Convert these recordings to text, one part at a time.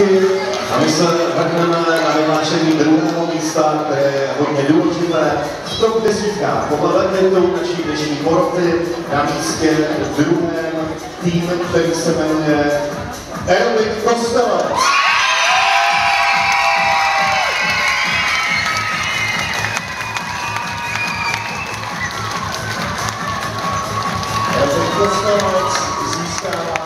zpátky a my se vrhneme na vyhlášení druhého místa, které je hodně důležité. V top desítkách podle verditu naší dnešní poroty na místě druhém tým, který se jmenuje Erwin Kostelec. Erwin Kostelec získává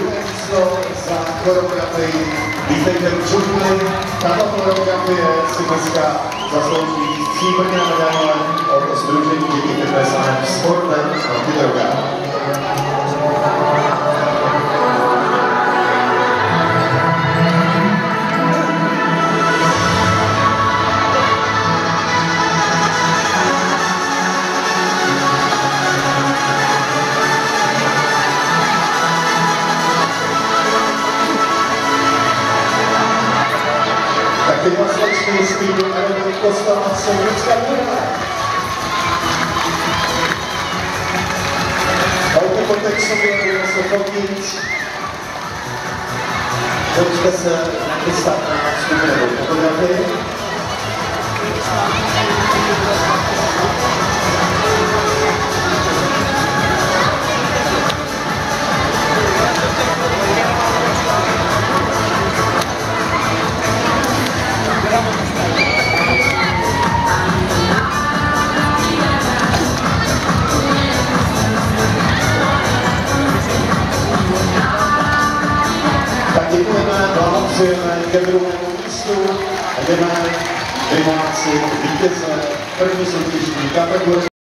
místo za choreografii Vítejte v džungli. Tato choreografie si dneska zaslouží stříbrné medaile od Združení dětí, které se sportem Tak teď vás začne s tím Aerodrom Costa a pojďte k sobě, budeme se fotit. Pojďte se nachystat na vstupenou děkujeme, blahopřejeme ke druhému místu a jdeme vyhlásit vítěze první soutěžní kategorie.